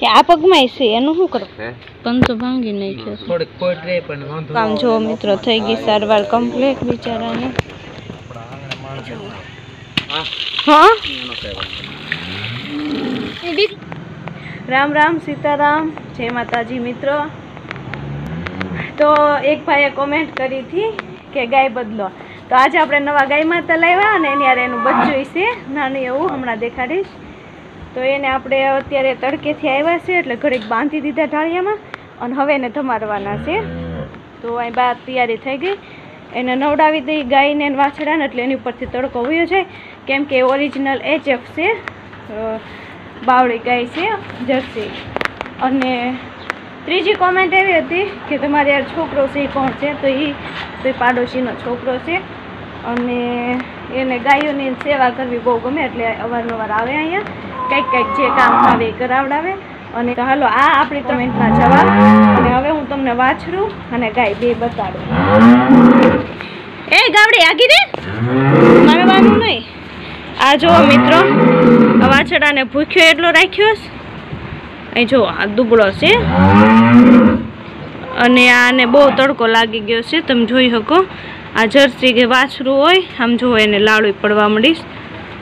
કે આ પગમાં છે એનું શું કરું? પણ તો ભાંગી નાખ્યો છે. થોડીક કોટ રે પણ વાંધો કામ જો મિત્રો થઈ ગઈ સારવાર કમ્પ્લીટ બિચારાને. હા. રામ રામ સીતારામ. જય માતાજી મિત્રો. તો એક ભાઈએ કોમેન્ટ કરી હતી કે ગાય બદલો. તો આજે આપણે નવા ગાય માતા લાવ્યા અને એની યારે એનું બચ્ચું છે. નાનું એવું હમણાં દેખાડીશ. તો એને આપણે અત્યારે તડકેથી આવ્યા છે, એટલે ઘડીક બાંધી દીધા ઢાળિયામાં અને હવે એને ધમારવાના છે. તો અહીં બા તૈયારી થઈ ગઈ. એને નવડાવી દઈ ગાયને વાછડાને, એટલે એની ઉપરથી તડકો વયો જાય. કેમ કે ઓરિજિનલ એચએફ છે બાવળી ગાય છે, જર્સી. અને ત્રીજી કોમેન્ટ એવી હતી કે તમારે યાર છોકરો છે એ કોણ છે? તો એ તો એ પાડોશીનો છોકરો છે. અને એને ગાયોની સેવા કરવી બહુ ગમે, એટલે અવારનવાર આવે અહીંયા. કંઈક કંઈક જે કામ આવે એ કરાવડાવે. અને હાલો આ આપણી કમેન્ટના જવાબ. અને હવે હું તમને વાછરું અને ગાય બે બતાડું. એ ગાવડી આગી રે મારવાનું નહીં. આ જો મિત્રો વાછડાને ભૂખ્યો એટલો રાખ્યો છે. અહીં જો આ દુબળો છે. અને આને બહુ તડકો લાગી ગયો છે તમે જોઈ શકો. આ જર્સી કે વાછરું હોય આમ જો એને લાડુ પડવા મળીશ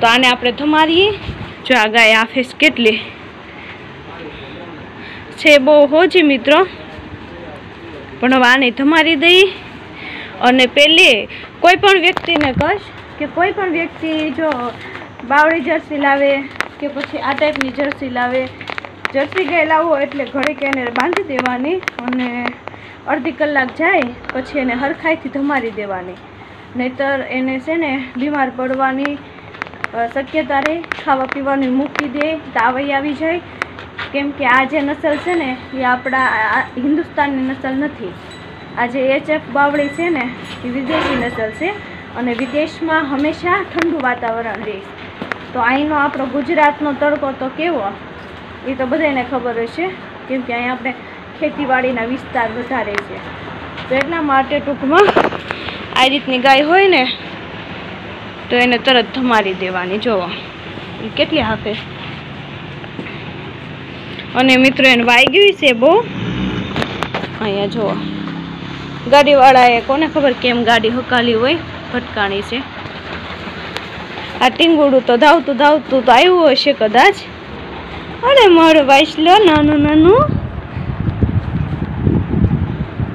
તો આને આપણે થમારીએ જો આ ગાય આ કેટલી? છે બહુ હોજી મિત્રો. પણ હવે આને ધમારી દઈ. અને પેલી કોઈ પણ વ્યક્તિને કહીશ કે કોઈ પણ વ્યક્તિ જો બાવળી જર્સી લાવે કે પછી આ ટાઈપની જર્સી લાવે. જર્સી ગાય લાવો એટલે ઘડીક એને બાંધી દેવાની અને અડધી કલાક જાય પછી એને હરખાઈથી ધમારી દેવાની. નહીતર એને છે ને બીમાર પડવાની અ, શક્યતા રહે ખાવા પીવાની મૂકી દે તાવઈ આવી જાય. કેમ કે આ જે નસલ છે ને એ આપણા હિન્દુસ્તાનની નસલ નથી. આ જે એચએફ બાવળી છે ને એ વિદેશી નસલ છે અને વિદેશમાં હંમેશા ઠંડુ વાતાવરણ રહે તો અહીંનો આપણો ગુજરાતનો તડકો તો કેવો? એ તો બધાને ખબર હશે કેમ કે અહીંયા આપણે ખેતીવાડીના વિસ્તાર વધારે છે. તો એટલા માટે ટૂંકમાં આ રીતની ગાય હોય ને તો એને તરત ધમારી દેવાની. જોવો કેટલી હાફે? અને મિત્રો, એને વાગ્યું છે બહુ. અહીંયા જુઓ ગાડીવાળાએ કોને ખબર કેમ ગાડી હકાલી હોય? ભટકાણી છે. આ ટીંગુડું તો ધાવતું ધાવતું તો આવ્યું હશે કદાચ. અરે, મારો વાઈસલો નાનું નાનું.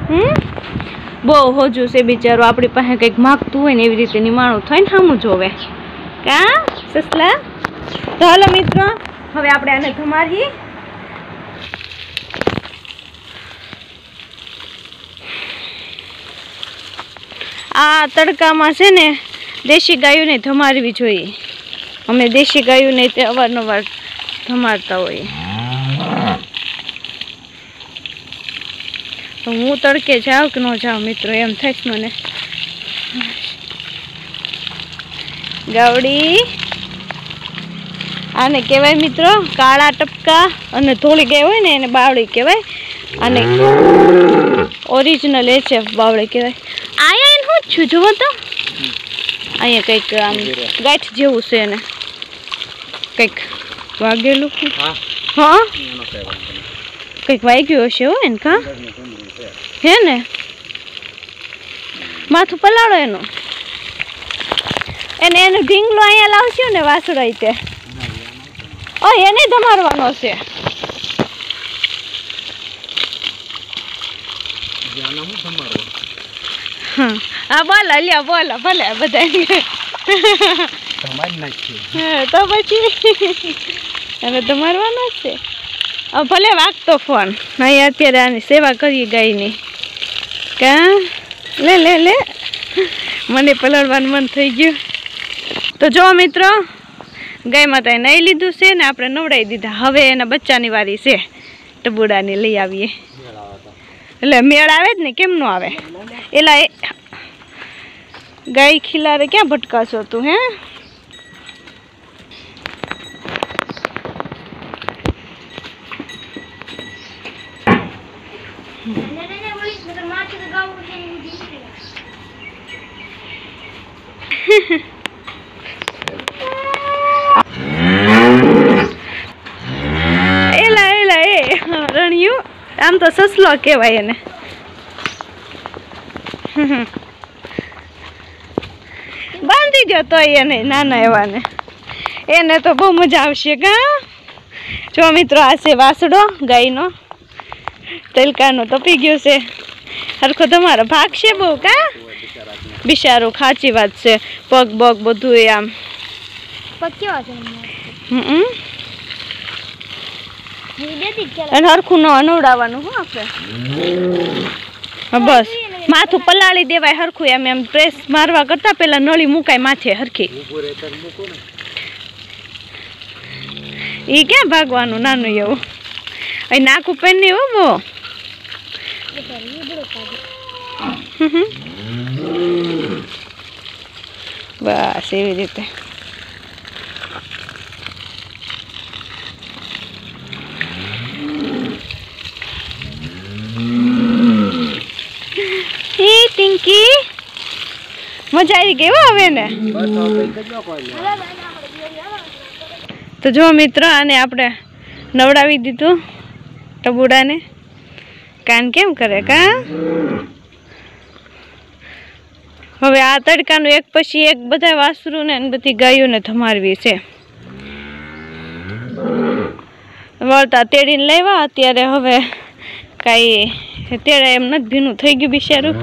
હમ? બહુ હોજું છે બિચારો. આપણી પાસે કંઈક માગતું હોય ને એવી રીતે નિમાણું થઈને સામું જોવે. કા, સસલા? તો હાલો મિત્રો, હવે આપણે આને ધમારીએ. આ તડકામાં છે ને દેશી ગાયોને ધમારવી જોઈએ. અમે દેશી ગાયોને તે અવારનવાર ધમારતા હોઈએ. તો હું તડકે જાઉં કે ન જાઉં મિત્રો એમ થાય મને. ગાવડી. આને કહેવાય મિત્રો કાળા ટપકા અને ધોળી ગાય હોય ને એને બાવળી કહેવાય. અને ઓરિજિનલ એ છે બાવળી કહેવાય. આયા એને હું છું જુઓ તો. અહીંયા કંઈક આમ ગાંઠ જેવું છે એને. કંઈક વાગેલું હા. કંઈક વાગ્યું હશે હો એને કા. હે ને? માથું પલાળો એનું. એને એનું ઢીંગલો અહીંયા લાવશું ને વાસડો તે. ઓ, એને ધમારવાનો છે. હું હા બોલો, લ્યો, બોલો, ભલે બધા તો પછી હવે ધમારવાનો છે. ભલે વાગતો ફોન અહીં અત્યારે આની સેવા કરીએ ગાયની. કા? લે લે લે. મને પલળવાનું મન થઈ ગયું. તો જો મિત્રો, ગાય માતાએ નહીં લીધું છે ને આપણે નવડાવી દીધા. હવે એના બચ્ચાની વારી છે. ટબુડાને લઈ આવીએ. એટલે મેળ આવે જ ને, કેમ નો આવે? એલા ગાય ખીલારે ક્યાં ભટકાશો તું, હે એલા એલા એ આમ તો સસલો કહેવાય એને. બાંધી ગયો તો એને નાના એવાને. એને તો બહુ મજા આવશે કા જો મિત્રો આ છે વાસડો ગાયનો. તલકાનો તપી ગયો છે. હરખો તમારો ભાગ છે બહુ કા બિચારો ખાચી વાત છે. પગ બગ બધું આમ. પગ કેવા છે હમ. અને હરખું ન અનવડાવવાનું હો આપણે. બસ. માથું પલાળી દેવાય હરખું એમ એમ પ્રેસ મારવા કરતા પેલા નળી મુકાય માથે હરખી. એ ક્યાં ભાગવાનું નાનું એવું? અહીં નાકું પેન નહીં હો બહુ બસ, એવી રીતે એ ટિંકી મજા આવી ગઈ હવે ને. તો જો મિત્ર, આને આપણે નવડાવી દીધું ટબુડાને. કાન કેમ કરે કા? હવે આ તડકાનું એક પછી એક બધા વાસરું ને બધી ગાયોને ધમારવી છે. વળતા તેડીને લેવા, અત્યારે હવે કાંઈ અત્યારે એમ નથી ભીનું થઈ ગયું બિચારું.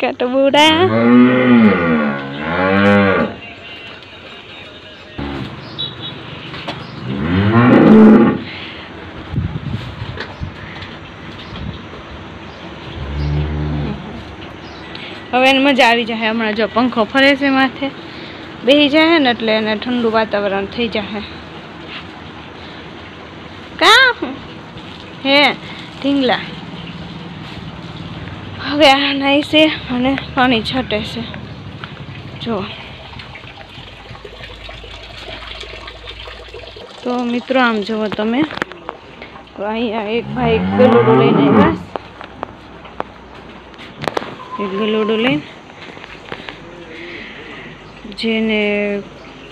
કે ટબુડા હવે એને મજા આવી જાય હમણાં જો પંખો ફરે છે માથે. બેસી જાય ને એટલે એને ઠંડુ વાતાવરણ થઈ જાય કા હે, ઢીંગલા. હવે આ નાઈ છે અને પાણી છટે છે. જો. તો મિત્રો, આમ જુઓ તમે. તો અહીંયા એક ભાઈ ગલુડું લઈને આવ્યા. એક ગલુડું લઈને. જેને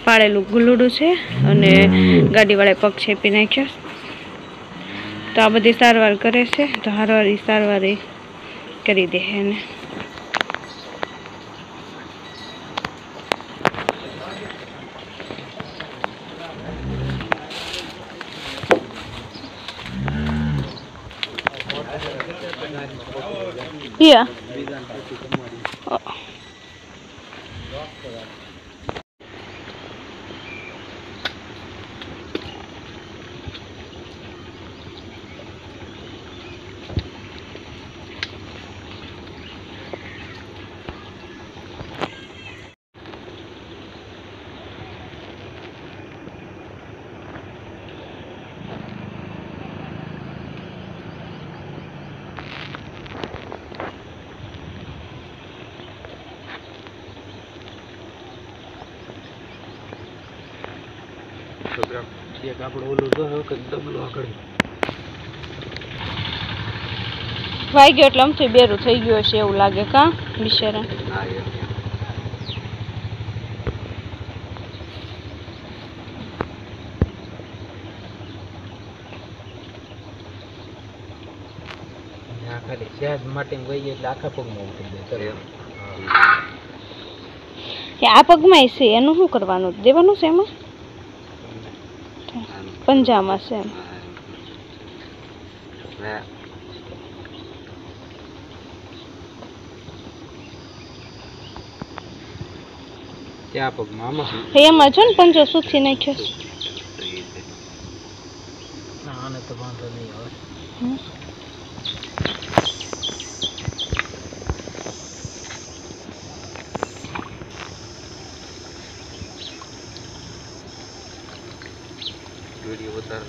પાડેલું ગુલુડું છે અને ગાડીવાળા પગ છેપી નાખ્યો. તો આ બધી સારવાર કરે છે તો હારવારી સારવાર એ કરી દે એને Yeah. એક આપણું ઓલું જો કે ડબલું આગળ. વાઈ ગયો એટલે આમથી બેરું થઈ ગયું હશે એવું લાગે કા બિચારા? આ ખાલી સહેજ માટે વહી એટલે આખા પગમાં ઉતરી જાય આ પગમાં છે એનું શું કરવાનું? દેવાનું છે એમાં? પંજામાં છે એમ. ત્યાં પગમાં આમાં એમાં છો ને પંજો સુથી નાખ્યો છે. ના આને તો વાંધો નહીં આવે હમ. વીડિયો ઉતાર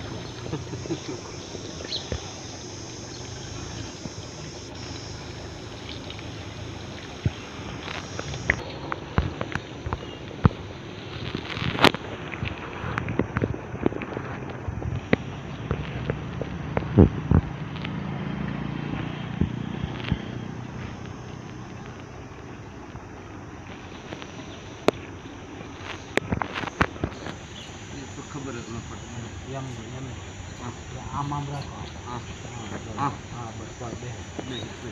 ખબર જ ન પડતી એમ એમ આમ આમ રાખો હા હા હા બસ બસ બે બે બે.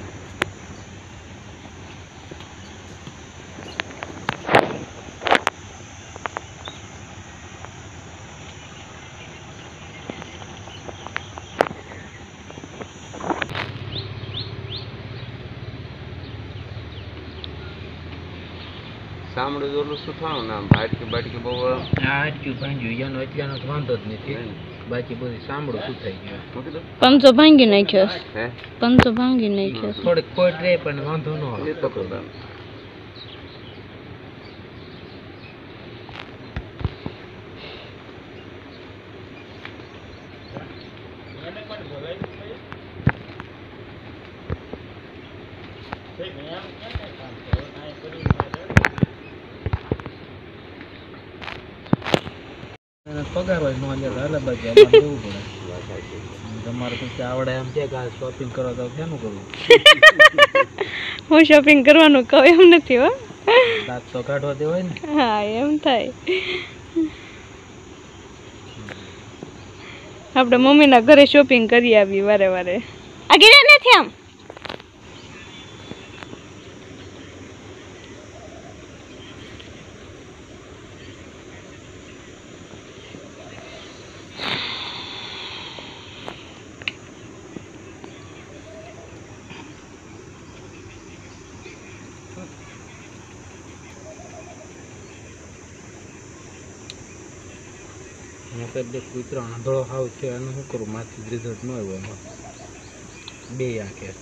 સાંભળ્યું જોલું શું થવાનું? આમ બાટકી બાટકી બહુ હાચું ભાંગ્યું એનો અત્યારનો વાંધો જ નથી. બાકી બધી સાંભળું શું થઈ ગયું. પંચો ભાંગી નાખ્યો હે? પંચો ભાંગી નાખ્યો થોડીક કોઈ રે પણ વાંધો ન આવે. તો ખબર. પગાર હોય નો લે તો હાલે દેવું પડે? તમારે પછી આવડે એમ છે કે શોપિંગ કરવા તો શેનું કરવું? હું શોપિંગ કરવાનું કહું એમ નથી હો. દાંત તો કાઢવા દેવાય ને. હા એમ થાય. આપણે મમ્મીના ઘરે શોપિંગ કરી આવી વારે વારે. આ ગીરા નથી આમ? હું તો બે કૂતરો આંધળો હાવ છે એનું શું કરું? માથું રિઝલ્ટ ન આવ્યું એમાં. બે આંખે.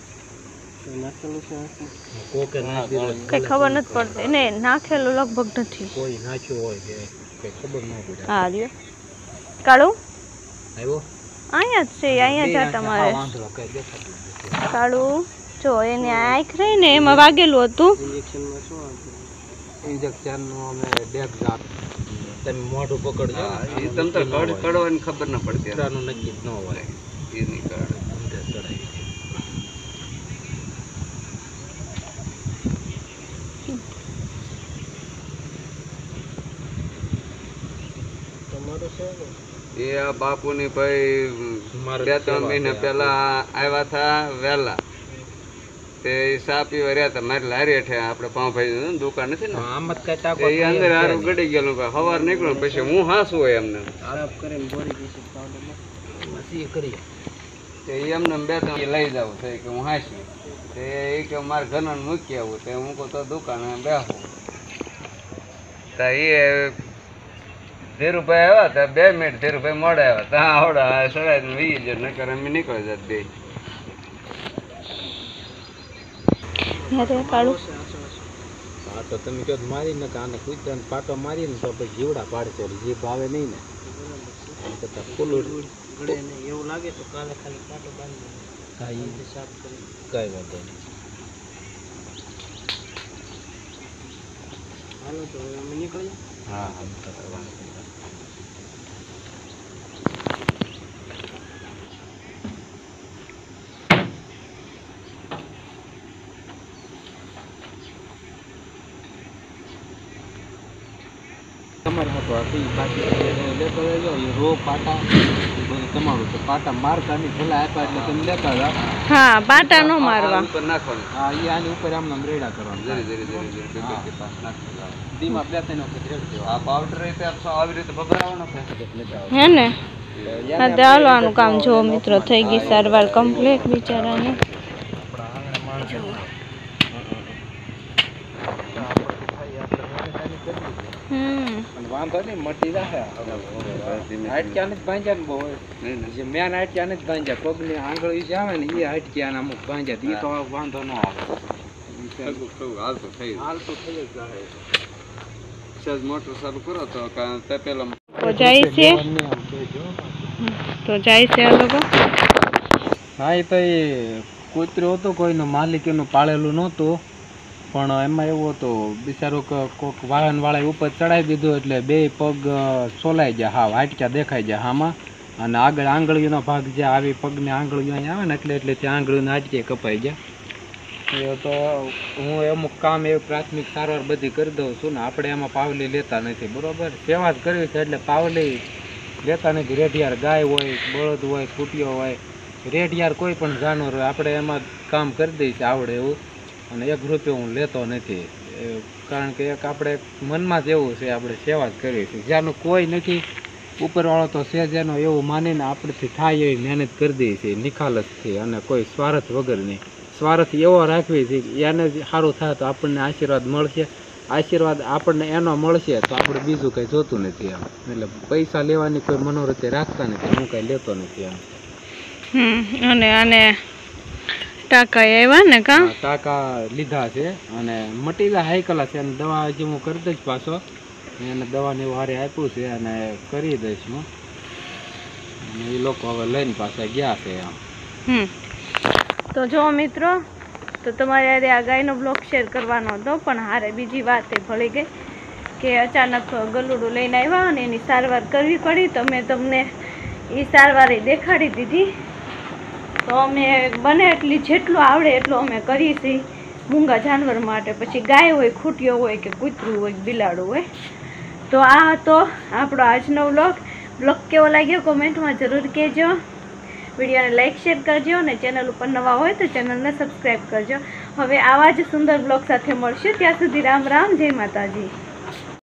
કોકે નાખી દીધો. કઈ ખબર નથી પડતી. ને નાખેલું લગભગ નથી. કોઈ નાખ્યું હોય કે કઈ ખબર ન પડે. હા રહ્યો. કાળું? આવ્યો? અહીંયા જ છે અહીંયા જ તમારે. કાળું જો એને આંખ રહી ને એમાં વાગેલું હતું. હતું ઇન્જેક્શનનું અમે ડેક જાત તમે મોઢું પકડજો. એ તમ તો કડ કડવાની ખબર ન પડતી. કૂતરાનું નક્કી જ ન હોય. એ નહીં કડે. એ આ બાપુની ભાઈ બે ત્રણ મહિના પેલા પહેલા આવ્યા હતા વહેલા. તે સાપી વર્યા મારી લારી હેઠે આપણે પાઉંભાઈ દુકાન નથી ને? એ અંદર હારું ગડી ગયેલું સવાર નીકળો પછી હું હાસું હોય એમને. તે એમને બે ત્રણ લઈ જાવ છે કે હું હાંસી તે એ કે મારે ઘરને મૂકી આવું તે હું કહું તો દુકાને બેહું. તો એ ધીરુભાઈ આવ્યા તા બે મિનિટ ધીરુભાઈ મોડે આવ્યા તા આવડા સડાઈ વી જ નકર અમે નીકળી જાત બે. અરે કાળું. હા તો તમે કહો મારી ને આને કૂતરાને પાટો મારીને તો પછી જીવડા પાડશે જીભ આવે નહીં ને. એમ કરતાં ખુલ્લું એવું લાગે તો કાલે ખાલી પાટો બાંધી હા એ સાફ કરી કાંઈ વાંધો નહીં. હાલો તો અમે નીકળીએ હા હા નીકળતા વાંધો નહીં. તમારે હતો હતી બાકી એને લેતો લેજો એ રો પાટા એ બધું તમારું છે પાટા મારતા નહીં ભલે આપ્યા એટલે તમે લેતા જાઓ હા, બાટા નો મારવા ઉપર નાખવાનું હા એ આની ઉપર આમ નામ રેડા કરવાનું જરી જરી જરી જરી બે બે હા. ટીપાં નાખી દીમાં બે ત્રણ વખત રેડ દેવા આ પાવડર એ ત્યાં તો આવી રીતે ભભરાવાનો છે હે ને હા તે હાલો આનું કામ જો મિત્રો થઈ ગઈ સારવાર કમ્પ્લીટ બિચારાની વાંધો નહીં મટી જશે હાટક્યા નથી ભાંજ્યા ને બહુ નહીં નહીં. જે મેન હાટક્યા નથી ભાંજ્યા પગની આંગળી જે આવે ને એ હાટક્યા અમુક ભાંજ્યા એ તો વાંધો ન આવે. સગું સગું થઈ હાલ તો થઈ જ જાય મોટર ચાલુ કરો તો કા- તે જાય છે. તો જાય છે આ લોકો. હા એ તો એ કૂતરું હતું કોઈનું માલિક એનું પાળેલું નહોતું. પણ એમાં એવું હતું, બિચારું કોક વાહનવાળાએ ઉપર ચડાવી દીધું એટલે બે પગ સોલાઈ ગયા હાવ, હાટક્યા દેખાઈ ગયા હામાં. અને આગળ આંગળીનો ભાગ જે આવી પગની આંગળીઓ અહીંયા આવે ને એટલે એટલે ત્યાં આંગળીઓને હાટકે કપાઈ ગયા. એ તો હું અમુક કામ એવું પ્રાથમિક સારવાર બધી કરી દઉં છું ને આપણે એમાં પાવલી લેતા નથી, બરોબર? સેવા જ કરવી છે એટલે પાવલી લેતા નથી. રેઢિયાર ગાય હોય, બળદ હોય કૂટીઓ હોય, રેઢિયાર કોઈ પણ જાનવર હોય, આપણે એમાં કામ કરી દઈએ છીએ, આવડે એવું. અને એક રૂપિયો હું લેતો નથી. કારણ કે એક આપણે મનમાં જ એવું છે, આપણે સેવા જ કરીએ જ્યાંનું કોઈ નથી, ઉપરવાળો તો છે જેનો એવું માનીને આપણેથી થાય એવી મહેનત કરી દઈએ છીએ નિખાલસથી અને કોઈ સ્વાર્થ વગરની સ્વાર્થ એવો રાખવી છે કે એને સારું થાય તો આપણને આશીર્વાદ મળશે. આશીર્વાદ આપણને એનો મળશે તો આપણે બીજું કંઈ જોતું નથી એમ. એટલે પૈસા લેવાની કોઈ મનોવૃત્તિ રાખતા નથી, હું કંઈ લેતો નથી એમ. અને અને ટાંકા આવ્યા ને કા? ટાંકા લીધા છે અને મટીલા હાઈ ક્લાસ છે અને દવા જે હું કરી દઈશ પાછો. એને દવાને એવું હારે આપ્યું છે અને કરી દઈશ હું. અને એ લોકો હવે લઈને પાછા ગયા છે આમ. હમ. તો જો મિત્રો તો તમારે હારે આ ગાયનો બ્લોગ શેર કરવાનો હતો પણ હારે બીજી વાત એ ભળી ગઈ કે અચાનક ગલુડું લઈને આવ્યા અને એની સારવાર કરવી પડી. તો મેં તમને એ સારવાર એ દેખાડી દીધી. તો અમે બને એટલી જેટલું આવડે એટલું અમે કરીએ છીએ. મૂંગા જાનવર માટે પછી ગાય હોય, ખૂટ્યો હોય કે કૂતરું હોય બિલાડું હોય. તો આ હતો આપણો આજનો વ્લોગ બ્લોગ કેવો લાગ્યો કોમેન્ટમાં જરૂર કહેજો. વિડીયોને લાઇક શેર કરજો અને ચેનલ ઉપર નવા હોય તો ચેનલને સબસ્ક્રાઈબ કરજો. હવે આવા જ સુંદર બ્લોગ સાથે મળશે. ત્યાં સુધી રામ રામ, જય માતાજી.